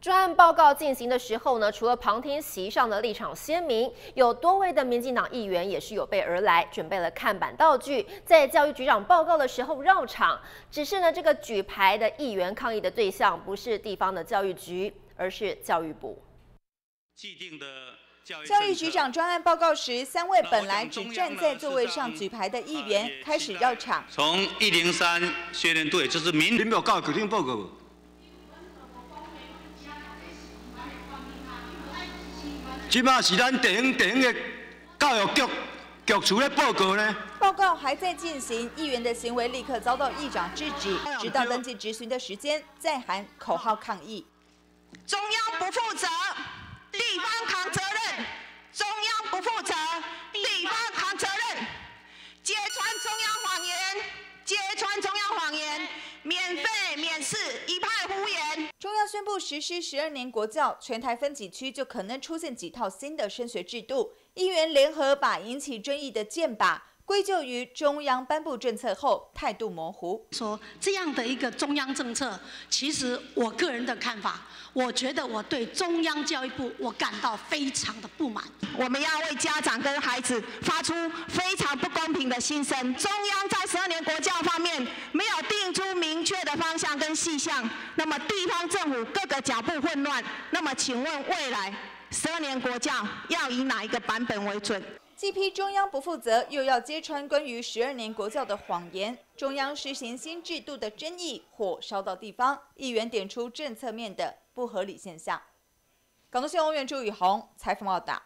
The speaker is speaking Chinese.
专案报告进行的时候呢，除了旁听席上的立场鲜明，有多位的民进党议员也是有备而来，准备了看板道具，在教育局长报告的时候绕场。只是呢，这个举牌的议员抗议的对象不是地方的教育局，而是教育部。既定的教育局长专案报告时，三位本来只站在座位上举牌的议员开始绕场。从一零三学年度，就是明年有教育局报告。即马是咱地方地方的教育局局处咧报告呢。报告还在进行，议员的行为立刻遭到议长制止，直到登记执行的时间，再喊口号抗议。中央不负责，地方宣布实施十二年国教，全台分几区就可能出现几套新的升学制度。议员联合把引起争议的剑靶归咎于中央颁布政策后态度模糊。说这样的一个中央政策，其实我个人的看法，我觉得我对中央教育部我感到非常的不满。我们要为家长跟孩子发出非常不公平的心声。中央在十二年国教方面没有定出明确的方向跟细项，那么地方政府各个脚步混乱。那么请问未来十二年国教要以哪一个版本为准？既批中央不负责，又要揭穿关于十二年国教的谎言。中央实行新制度的争议火烧到地方，议员点出政策面的不合理现象。港东新闻员朱宇宏采访报道。